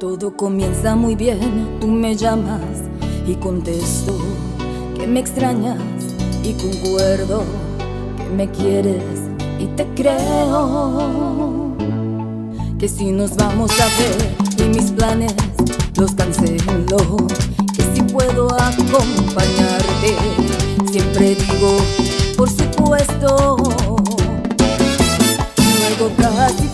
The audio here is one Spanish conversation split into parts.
Todo comienza muy bien, tú me llamas y contesto que me extrañas y concuerdo que me quieres y te creo. Que si nos vamos a ver y mis planes los cancelo, que si puedo acompañarte, siempre digo, por supuesto. Luego casi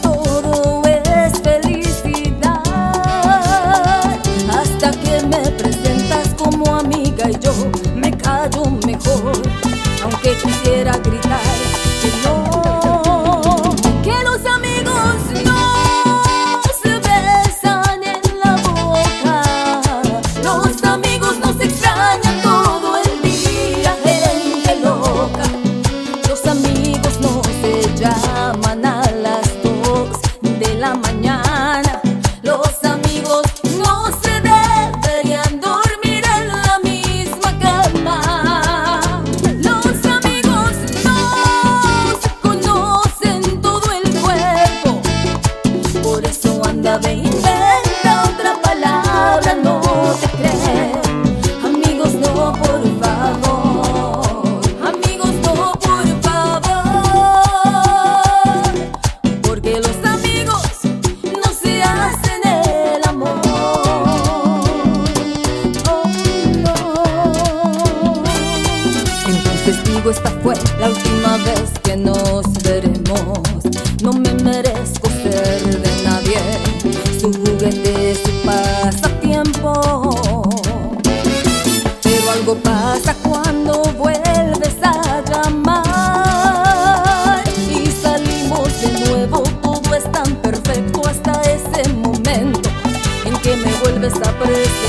Esta fue la última vez que nos veremos. No me merezco ser de nadie, su juguete, su pasatiempo. Pero algo pasa cuando vuelves a llamar y salimos de nuevo. Todo es tan perfecto hasta ese momento en que me vuelves a presentar.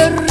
tierra.